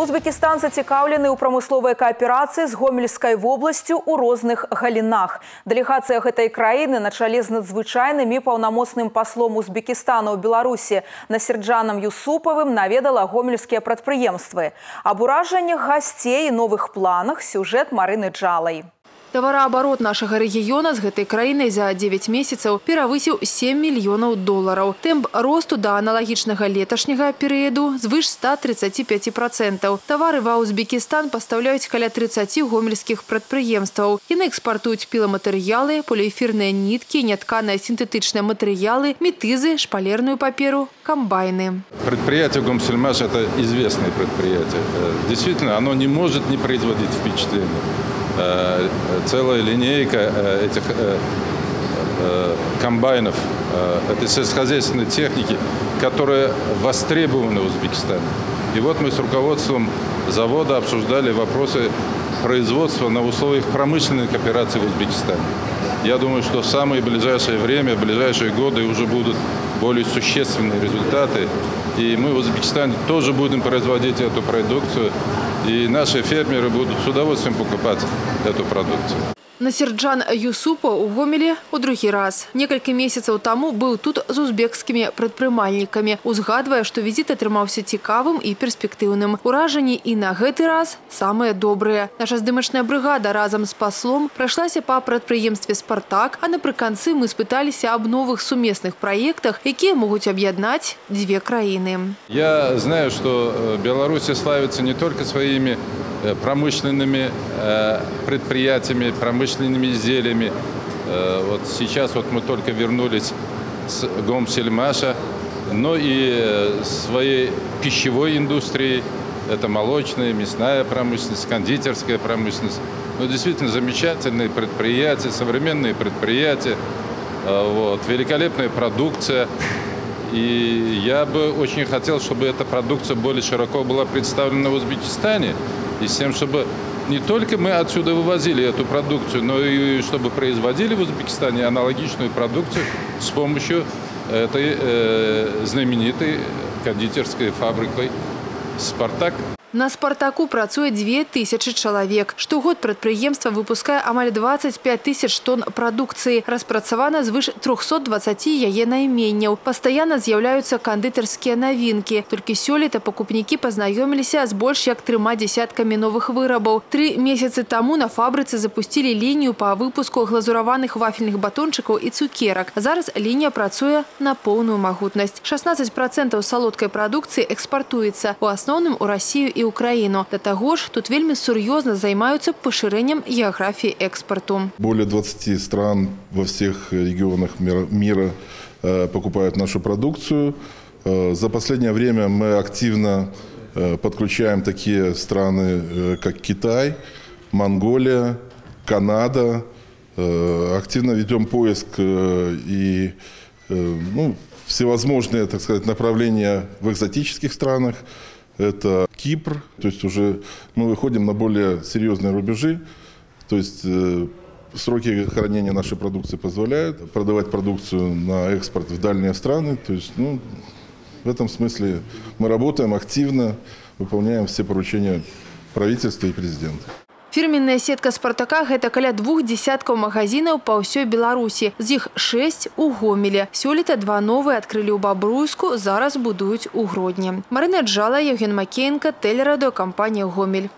Узбекістан зацікаўлены ў прамысловай кааперацыі з гомельскай вобласцю ў розных галінах. Дэлегацыя гэтай краіны на чале з надзвычайным і паўнамоцным паслом Узбекістана ў Беларусі Насерджанам Юсупавым наведала гомельскія прадпрыемствы. Аб уражаннях гасцей і новых планах сюжэт Марыны Джалай. Тавараабарот нашага рэгіёна з гэтай краінай за 9 месяцаў перавысіў 7 мільёнаў долараў. Тэмп росту да аналагічнага леташняга перыяду звыш 135%. Тавары ва Узбекістан пастаўляюць каля 30 гомельскіх прадпрыемстваў. Яны экспартуюць піламатэрыялы, поліэфірныя ніткі, нятканыя сінтэтычныя матэрыялы, метызы, шпалерную паперу, комбайны. Предприятие Гомсельмаш – это известное предприятие. Э, Действительно, оно не может не производить впечатление. Э, целая линейка э, этих э, комбайнов, этой сельскохозяйственной техники, которая востребована в Узбекистане. И вот мы с руководством завода обсуждали вопросы производства на условиях промышленной кооперации в Узбекистане. Я думаю, что в самое ближайшее время, в ближайшие годы уже будут более существенные результаты. И мы в Узбекистане тоже будем производить эту продукцию. И наши фермеры будут с удовольствием покупать эту продукцию. Насерджан Юсупа у Гомелі у другі раз. Некалькі месяцаў таму быў тут з узбекскімі прадпрымальнікамі. Узгадвае, што візіт атрымаўся цікавым і перспектыўным. Уражанні і на гэты раз самыя добрыя. Наша здымачная брыгада разам з паслом прайшлася па прадпрыемстве «Спартак», а напрыканцы мы спыталіся аб новых сумесных праектах, якія могуць аб'яднаць дзве краіны. Я знаю, что э, Беларусь славится не только своими э, промышленными э, предприятиями, промышленными изделиями. Вот сейчас вот мы только вернулись с Гомсельмаша, но и своей пищевой индустрией. Это молочная, мясная промышленность, кондитерская промышленность. Ну, действительно замечательные предприятия, современные предприятия. Вот, великолепная продукция. И я бы очень хотел, чтобы эта продукция более широко была представлена в Узбекистане. И с тем, чтобы не только мы отсюда вывозили эту продукцию, но и чтобы производили в Узбекистане аналогичную продукцию с помощью этой э, знаменитой кондитерской фабрикой «Спартак». На «Спартаку» працуе 2000 чалавек. Штогод прадпрыемства выпускае амаль 25 тысяч тонн прадукцыі. Распрацавана звыш 320 яе найменняў. Пастаянна з'яўляюцца кандытарскія навінкі. Толькі сёлета пакупнікі пазнаёміліся з больш як трыма дзясяткамі новых вырабаў. Тры месяцы таму на фабрыцы запусцілі лінію па выпуску глазураваных вафельных батончыкаў і цукерак. Зараз лінія працуе на поўную магутнасць. 16% салодкай прадукцыі экспартуецца, у асноўным у Расію і і Украіну. Да таго ж, тут вельмі сур'ёзна займаюцца пашырэннем геаграфіі экспорту. Более 20 стран во всех регионах мира э, покупают нашу продукцию. Э, за последнее время мы активно э, подключаем такие страны, как Китай, Монголия, Канада. Активно ведем поиск и ну, всевозможные, так сказать, направления в экзотических странах это Кипр, то есть уже мы выходим на более серьезные рубежи, то есть э, сроки хранения нашей продукции позволяют продавать продукцию на экспорт в дальние страны, то есть ну, в этом смысле мы работаем активно, выполняем все поручения правительства и президента. Фірменная сетка спартака гэта каля двух десяткаў магазинаў па ўсёй Беларусі. З іх шэсць у гомеле. Сёлета два новыя адкрылі ў бабруйску, зараз будуюць у гродні. Марына Джала, Евген Макеенко, тэлерадыокампанія Гомель.